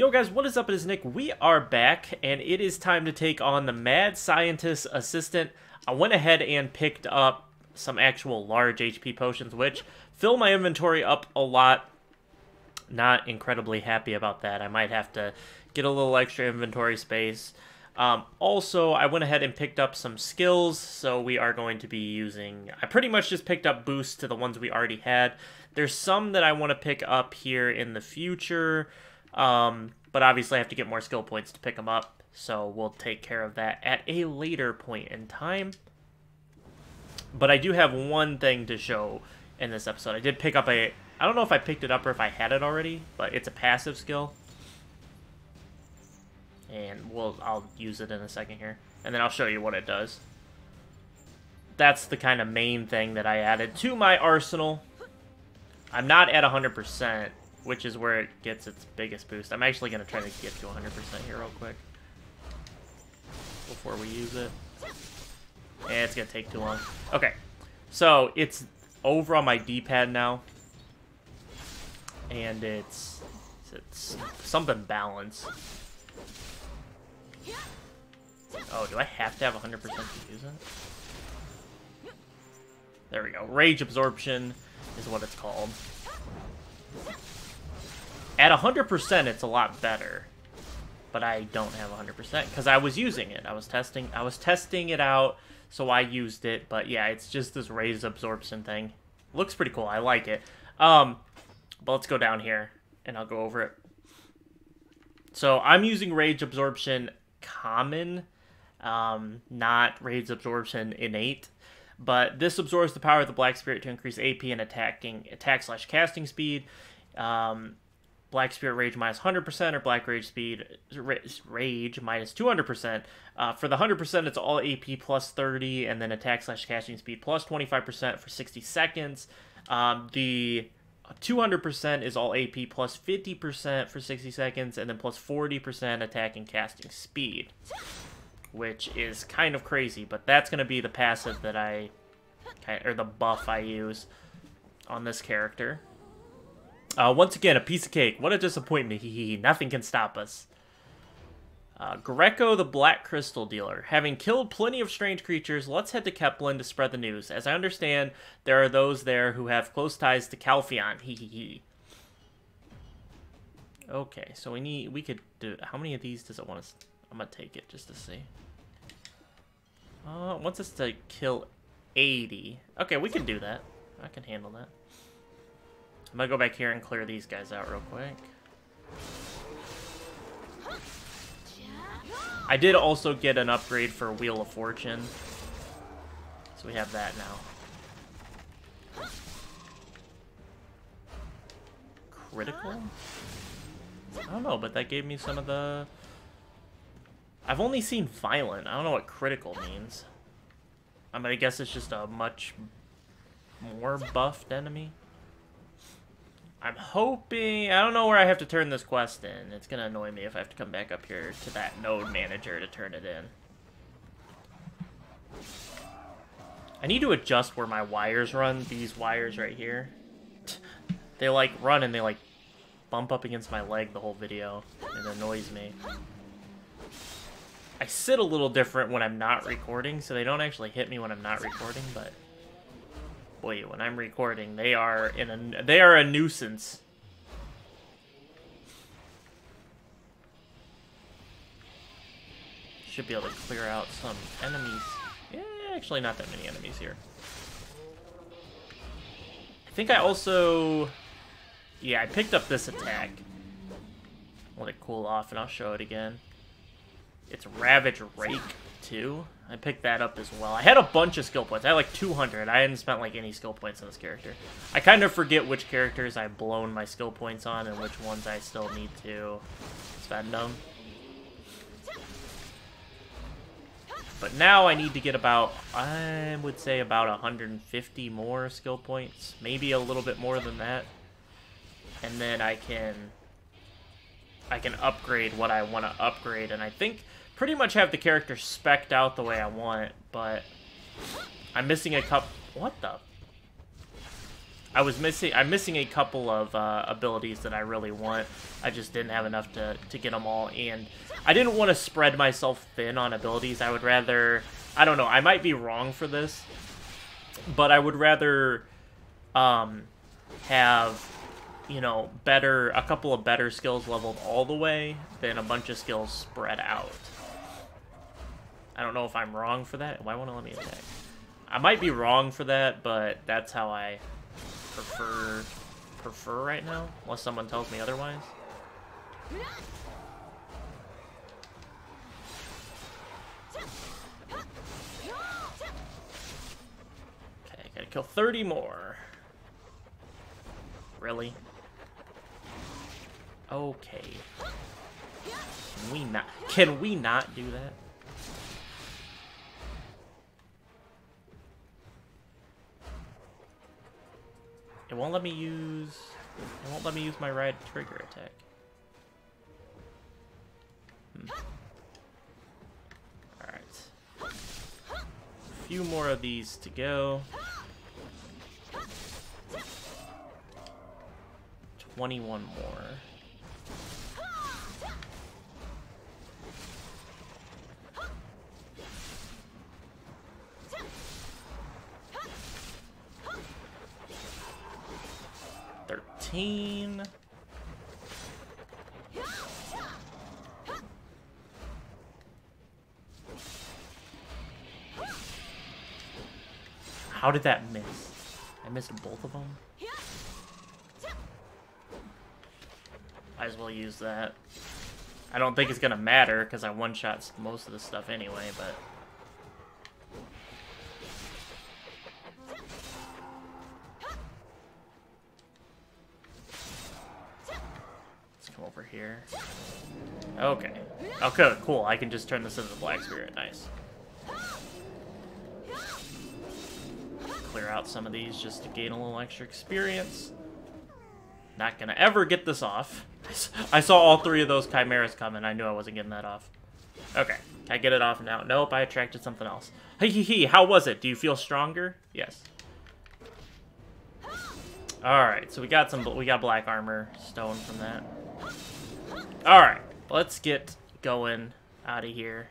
Yo guys, what is up? It is Nick. We are back, and it is time to take on the Mad Scientist Assistant. I went ahead and picked up some actual large HP potions, which fill my inventory up a lot. Not incredibly happy about that. I might have to get a little extra inventory space. Um, also, I went ahead and picked up some skills, so we are going to be using... I pretty much just picked up boosts to the ones we already had. There's some that I want to pick up here in the future, um, but obviously I have to get more skill points to pick them up, so we'll take care of that at a later point in time. But I do have one thing to show in this episode. I did pick up a... I don't know if I picked it up or if I had it already, but it's a passive skill. And we'll I'll use it in a second here. And then I'll show you what it does. That's the kind of main thing that I added to my arsenal. I'm not at 100%, which is where it gets its biggest boost. I'm actually going to try to get to 100% here real quick. Before we use it. And it's going to take too long. Okay. So, it's over on my D-pad now. And it's... It's something balance. Oh, do I have to have 100% to use it? There we go. Rage Absorption is what it's called. At 100%, it's a lot better. But I don't have 100% because I was using it. I was testing I was testing it out, so I used it. But yeah, it's just this Rage Absorption thing. Looks pretty cool. I like it. Um, but let's go down here, and I'll go over it. So I'm using Rage Absorption Common, um, not Rage Absorption Innate. But this absorbs the power of the Black Spirit to increase AP and attacking attack slash casting speed. Um, Black Spirit Rage minus 100% or Black Rage Speed Rage minus 200%. Uh, for the 100%, it's all AP plus 30 and then attack slash casting speed plus 25% for 60 seconds. Um, the 200% is all AP plus 50% for 60 seconds and then plus 40% attack and casting speed which is kind of crazy, but that's going to be the passive that I, or the buff I use on this character. Uh, once again, a piece of cake. What a disappointment. Hee Nothing can stop us. Uh, Greco the Black Crystal Dealer. Having killed plenty of strange creatures, let's head to Keplan to spread the news. As I understand, there are those there who have close ties to Calpheon. Hee hee hee. Okay, so we need, we could do, how many of these does it want us I'm gonna take it just to see. Uh, wants us to kill 80. Okay, we can do that. I can handle that. I'm gonna go back here and clear these guys out real quick. I did also get an upgrade for Wheel of Fortune. So we have that now. Critical? I don't know, but that gave me some of the I've only seen violent. I don't know what critical means. I mean, I guess it's just a much more buffed enemy. I'm hoping... I don't know where I have to turn this quest in. It's going to annoy me if I have to come back up here to that node manager to turn it in. I need to adjust where my wires run. These wires right here. They, like, run and they, like, bump up against my leg the whole video. It annoys me. I sit a little different when I'm not recording, so they don't actually hit me when I'm not recording, but boy, when I'm recording, they are in a they are a nuisance. Should be able to clear out some enemies. Yeah, actually not that many enemies here. I think I also... Yeah, I picked up this attack. Let it cool off and I'll show it again. It's Ravage Rake, too. I picked that up as well. I had a bunch of skill points. I had like 200. I hadn't spent like any skill points on this character. I kind of forget which characters I've blown my skill points on and which ones I still need to spend them. But now I need to get about, I would say about 150 more skill points. Maybe a little bit more than that. And then I can, I can upgrade what I want to upgrade. And I think pretty much have the character specked out the way I want, but I'm missing a cup. What the? I was missing. I'm missing a couple of uh, abilities that I really want. I just didn't have enough to to get them all, and I didn't want to spread myself thin on abilities. I would rather. I don't know. I might be wrong for this, but I would rather um, have you know better a couple of better skills leveled all the way than a bunch of skills spread out. I don't know if I'm wrong for that. Why won't it let me attack? I might be wrong for that, but that's how I prefer prefer right now, unless someone tells me otherwise. Okay, gotta kill 30 more. Really? Okay. Can we not can we not do that? It won't let me use... It won't let me use my right trigger attack. Hmm. Alright. A few more of these to go. 21 more. 13. How did that miss? I missed both of them? Might as well use that. I don't think it's gonna matter, because I one-shot most of the stuff anyway, but... Okay. Okay, cool. I can just turn this into the Black Spirit. Nice. Clear out some of these just to gain a little extra experience. Not gonna ever get this off. I saw all three of those chimeras coming. I knew I wasn't getting that off. Okay. Can I get it off now? Nope, I attracted something else. Hey, hee, hee, how was it? Do you feel stronger? Yes. Alright, so we got some, we got black armor stone from that. Alright, let's get going out of here.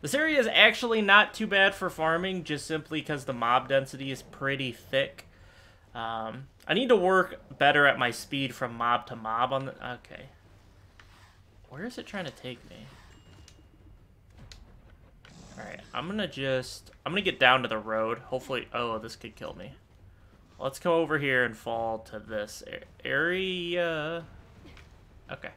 This area is actually not too bad for farming, just simply because the mob density is pretty thick. Um, I need to work better at my speed from mob to mob on the... Okay. Where is it trying to take me? Alright, I'm gonna just... I'm gonna get down to the road. Hopefully... Oh, this could kill me. Let's go over here and fall to this area. Okay.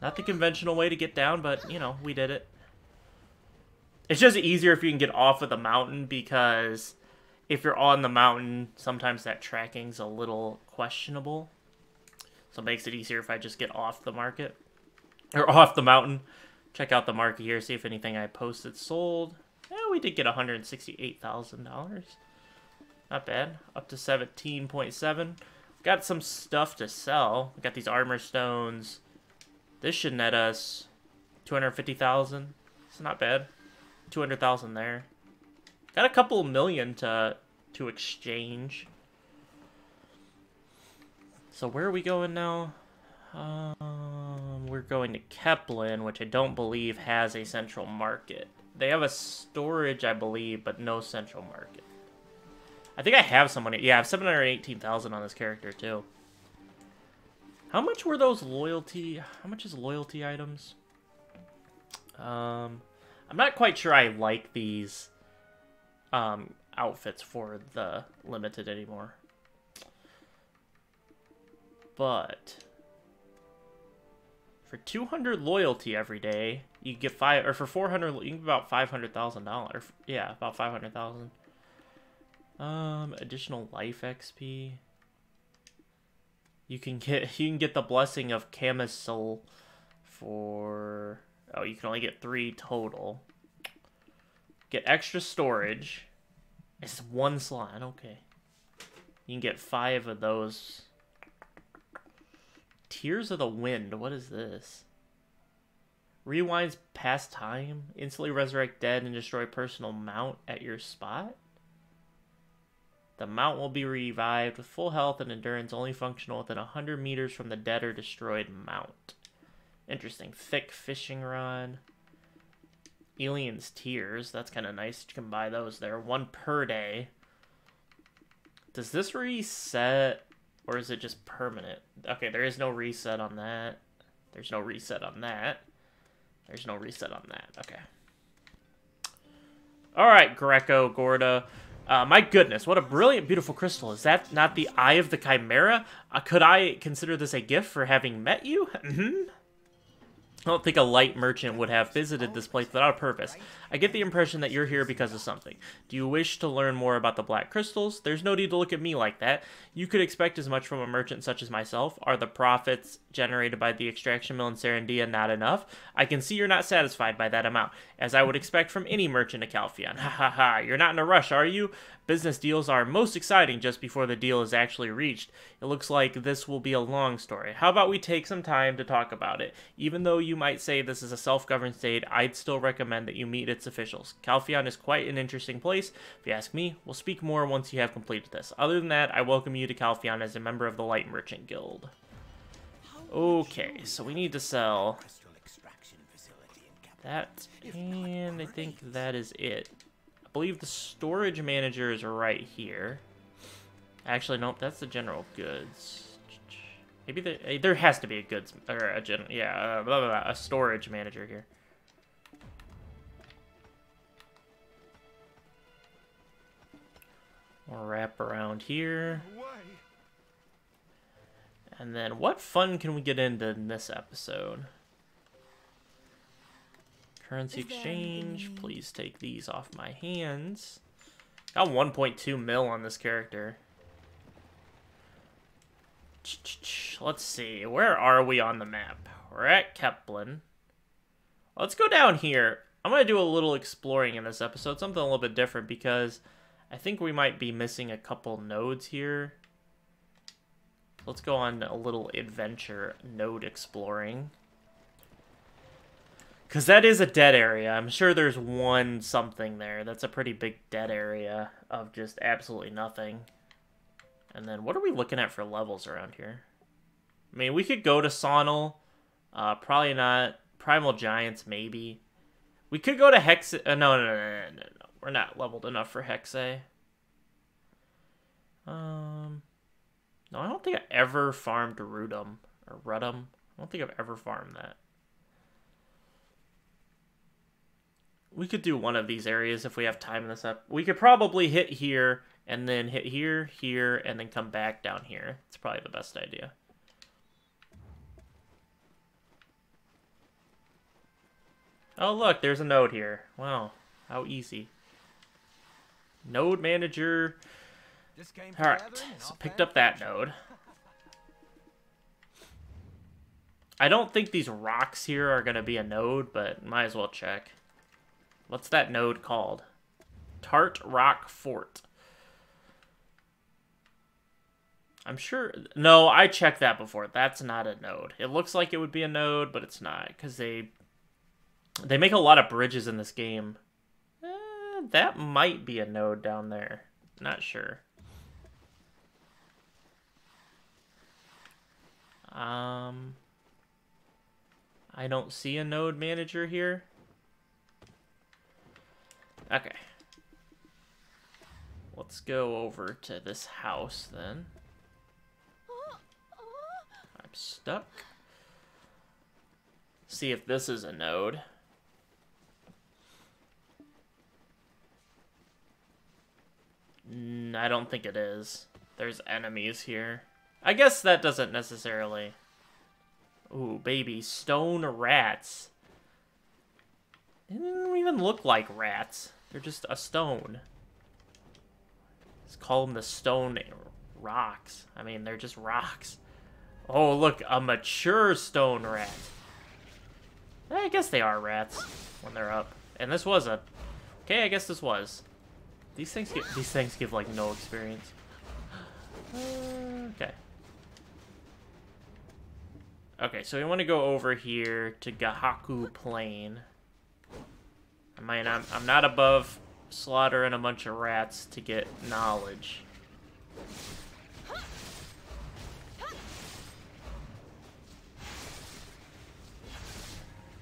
Not the conventional way to get down, but, you know, we did it. It's just easier if you can get off of the mountain because if you're on the mountain, sometimes that tracking's a little questionable. So it makes it easier if I just get off the market. Or off the mountain. Check out the market here, see if anything I posted sold. Yeah, we did get $168,000. Not bad. Up to 17.7. Got some stuff to sell. We got these armor stones. This should net us 250,000. It's not bad. 200,000 there. Got a couple million to to exchange. So where are we going now? Um, we're going to Keplan, which I don't believe has a central market. They have a storage, I believe, but no central market. I think I have some money. Yeah, I have 718,000 on this character, too. How much were those loyalty... How much is loyalty items? Um, I'm not quite sure I like these um, outfits for the limited anymore. But... For 200 loyalty every day, you get five, or for 400, you get about $500,000. Yeah, about 500,000. Um, additional life XP. You can get you can get the blessing of Kamasylve for oh you can only get three total. Get extra storage. It's one slot, okay. You can get five of those. Tears of the Wind, what is this? Rewinds past time, instantly resurrect dead and destroy personal mount at your spot? The mount will be revived with full health and endurance, only functional within 100 meters from the dead or destroyed mount. Interesting. Thick fishing rod. Elion's Tears. That's kind of nice. You can buy those there. One per day. Does this reset, or is it just permanent? Okay, there is no reset on that. There's no reset on that. There's no reset on that. Okay. All right, Greco, Gorda. Uh, my goodness, what a brilliant, beautiful crystal. Is that not the Eye of the Chimera? Uh, could I consider this a gift for having met you? Mm-hmm. I don't think a light merchant would have visited this place without a purpose. I get the impression that you're here because of something. Do you wish to learn more about the black crystals? There's no need to look at me like that. You could expect as much from a merchant such as myself. Are the profits generated by the extraction mill in Serendia not enough? I can see you're not satisfied by that amount, as I would expect from any merchant of Calpheon. Ha ha ha, you're not in a rush, are you? Business deals are most exciting just before the deal is actually reached. It looks like this will be a long story. How about we take some time to talk about it? Even though you might say this is a self-governed state, I'd still recommend that you meet its officials. Calpheon is quite an interesting place. If you ask me, we'll speak more once you have completed this. Other than that, I welcome you to Calpheon as a member of the Light Merchant Guild. Okay, so we need to sell that, and I think that is it. I believe the storage manager is right here. Actually, nope, that's the general goods. Maybe there, eh, there has to be a goods, or a gen, yeah, uh, blah, blah, blah, a storage manager here. We'll wrap around here. And then what fun can we get into in this episode? Currency exchange. Please take these off my hands. Got 1.2 mil on this character. Let's see. Where are we on the map? We're at Keplan. Let's go down here. I'm going to do a little exploring in this episode. Something a little bit different because I think we might be missing a couple nodes here. Let's go on a little adventure node exploring. Because that is a dead area. I'm sure there's one something there. That's a pretty big dead area of just absolutely nothing. And then what are we looking at for levels around here? I mean, we could go to Sonal. Uh, probably not. Primal Giants, maybe. We could go to Hex... Uh, no, no, no, no, no, no. We're not leveled enough for Hexe. Um... No, I don't think I ever farmed Rhutum. Or Rhutum. I don't think I've ever farmed that. We could do one of these areas if we have time in this up. We could probably hit here and then hit here, here, and then come back down here. It's probably the best idea. Oh, look, there's a node here. Wow, how easy. Node manager. Alright, so picked up that node. I don't think these rocks here are going to be a node, but might as well check. What's that node called? Tart Rock Fort. I'm sure... No, I checked that before. That's not a node. It looks like it would be a node, but it's not. Because they... They make a lot of bridges in this game. Eh, that might be a node down there. Not sure. Um... I don't see a node manager here. Okay. Let's go over to this house then. I'm stuck. See if this is a node. Mm, I don't think it is. There's enemies here. I guess that doesn't necessarily... Ooh, baby. Stone rats. They didn't even look like rats. They're just a stone. Let's call them the stone rocks. I mean, they're just rocks. Oh, look, a mature stone rat. Eh, I guess they are rats when they're up. And this was a... Okay, I guess this was. These things give, these things give like no experience. Uh, okay. Okay, so we want to go over here to Gahaku Plain. I mean, I'm, I'm not above slaughtering a bunch of rats to get knowledge.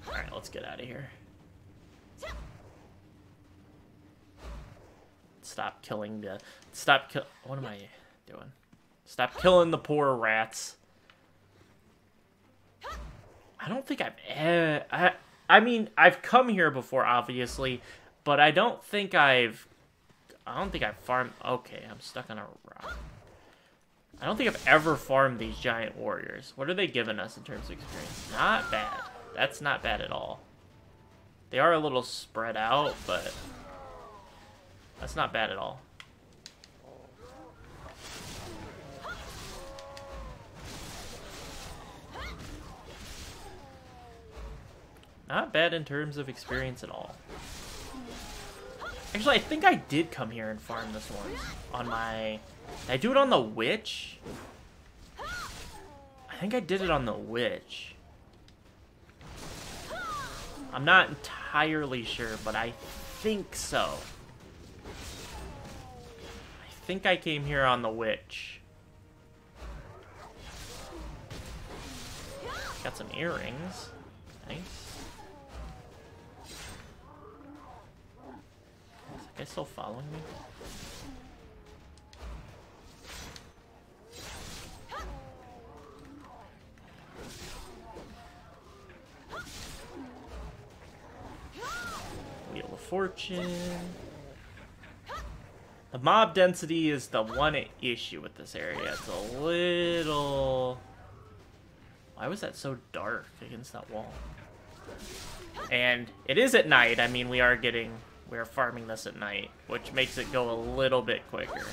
Alright, let's get out of here. Stop killing the... Stop kill... What am I doing? Stop killing the poor rats. I don't think I've... ever. I, I mean, I've come here before, obviously, but I don't think I've... I don't think I've farmed... Okay, I'm stuck on a rock. I don't think I've ever farmed these giant warriors. What are they giving us in terms of experience? Not bad. That's not bad at all. They are a little spread out, but that's not bad at all. Not bad in terms of experience at all. Actually, I think I did come here and farm this one on my... Did I do it on the witch? I think I did it on the witch. I'm not entirely sure, but I think so. I think I came here on the witch. Got some earrings. Nice. Guy still following me? Wheel of fortune. The mob density is the one issue with this area. It's a little... Why was that so dark against that wall? And it is at night. I mean, we are getting... We are farming this at night, which makes it go a little bit quicker.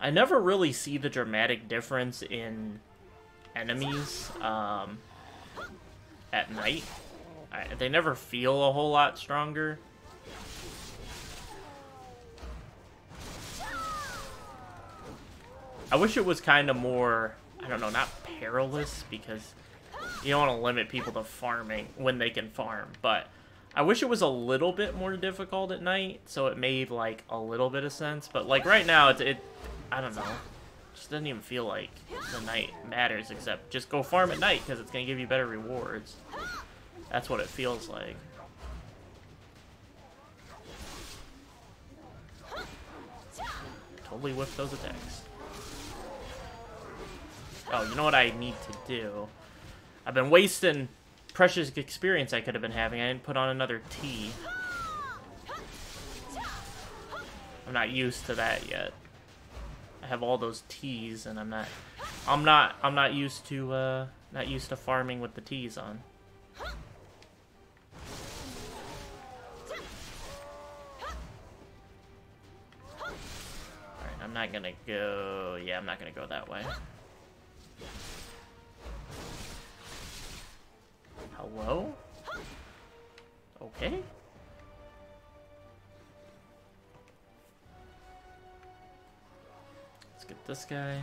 I never really see the dramatic difference in enemies um, at night. I, they never feel a whole lot stronger. I wish it was kind of more, I don't know, not perilous, because you don't want to limit people to farming when they can farm, but I wish it was a little bit more difficult at night, so it made, like, a little bit of sense, but, like, right now, it, it I don't know. Just doesn't even feel like the night matters, except just go farm at night, because it's going to give you better rewards. That's what it feels like. Totally whiff those attacks. Oh, you know what I need to do? I've been wasting precious experience I could have been having. I didn't put on another T. I'm not used to that yet. I have all those T's, and I'm not, I'm not, I'm not used to, uh, not used to farming with the T's on. Alright, I'm not gonna go, yeah, I'm not gonna go that way. Hello? Okay. Let's get this guy.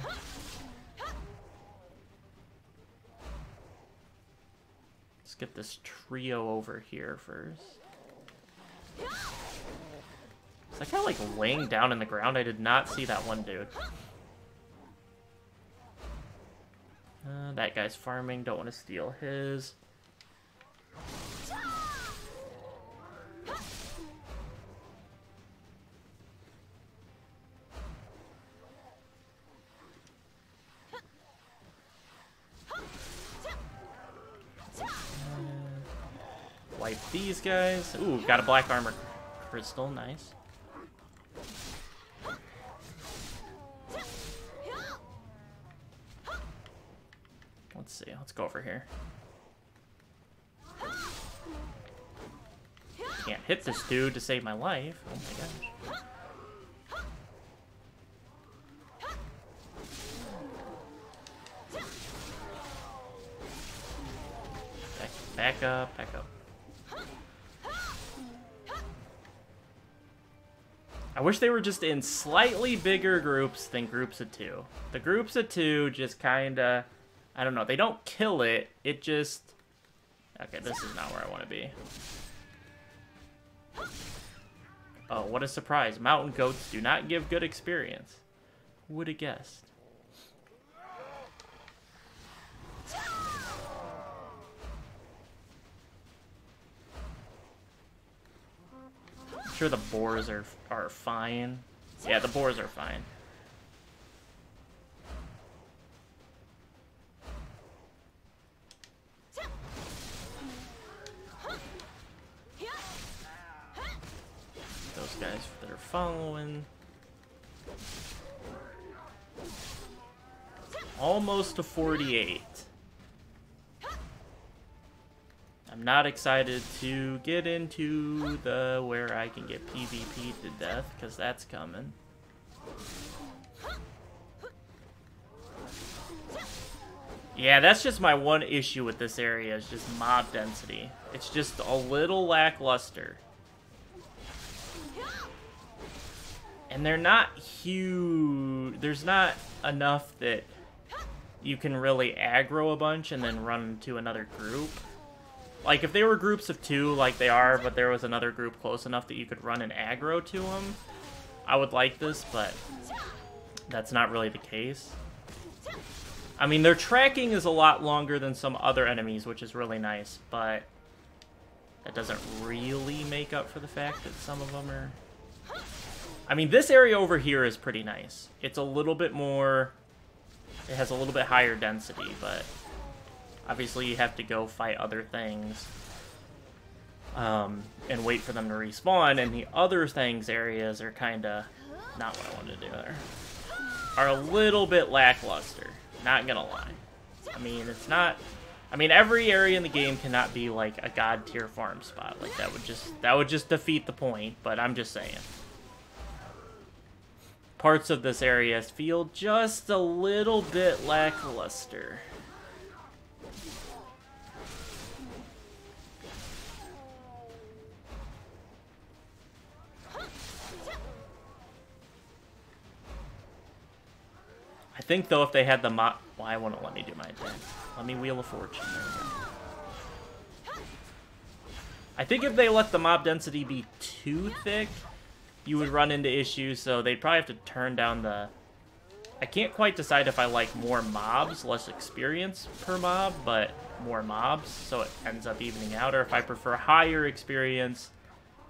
Let's get this trio over here first. Is that guy like laying down in the ground? I did not see that one dude. Uh, that guy's farming, don't want to steal his. Wipe these guys. Ooh, got a black armor crystal. Nice. Go over here. Can't hit this dude to save my life. Oh my gosh. Back, back up, back up. I wish they were just in slightly bigger groups than groups of two. The groups of two just kind of... I don't know. They don't kill it. It just... Okay, this is not where I want to be. Oh, what a surprise. Mountain goats do not give good experience. Who would have guessed? I'm sure the boars are are fine. Yeah, the boars are fine. To 48. I'm not excited to get into the where I can get PvP to death, because that's coming. Yeah, that's just my one issue with this area, is just mob density. It's just a little lackluster. And they're not huge. There's not enough that you can really aggro a bunch and then run to another group. Like, if they were groups of two, like they are, but there was another group close enough that you could run an aggro to them, I would like this, but that's not really the case. I mean, their tracking is a lot longer than some other enemies, which is really nice, but that doesn't really make up for the fact that some of them are... I mean, this area over here is pretty nice. It's a little bit more... It has a little bit higher density, but Obviously, you have to go fight other things um, and wait for them to respawn, and the other things areas are kind of not what I wanted to do there. Are a little bit lackluster, not gonna lie. I mean, it's not... I mean, every area in the game cannot be like a god tier farm spot. Like that would just that would just defeat the point. But I'm just saying, parts of this area feel just a little bit lackluster. I think, though, if they had the mob... Why well, won't let me do my attack? Let me Wheel of Fortune. I think if they let the mob density be too thick, you would run into issues, so they'd probably have to turn down the... I can't quite decide if I like more mobs, less experience per mob, but more mobs, so it ends up evening out, or if I prefer higher experience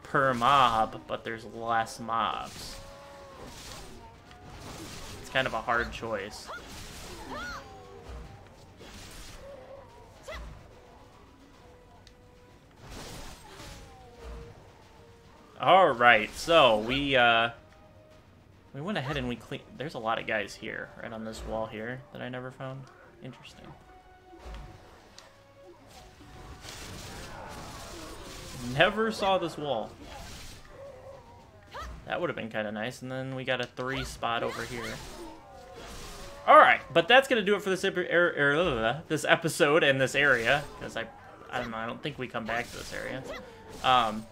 per mob, but there's less mobs It's kind of a hard choice. Alright, so we, uh... We went ahead and we clean... There's a lot of guys here, right on this wall here, that I never found. Interesting. Never saw this wall. That would have been kind of nice. And then we got a three spot over here. Alright, but that's to do it for this, er, er, this episode and this area, because I, I don't know, I don't think we come back to this area. Um,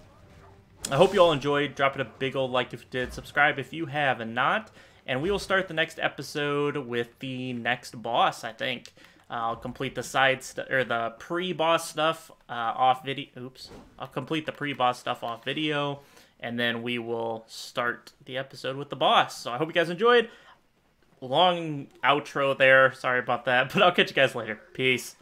I hope you all enjoyed. Drop it a big old like if you did. Subscribe if you have and not. And we will start the next episode with the next boss, I think. I'll complete the side or the pre-boss stuff uh, off video. Oops. I'll complete the pre-boss stuff off video, and then we will start the episode with the boss. So I hope you guys enjoyed long outro there. Sorry about that, but I'll catch you guys later. Peace.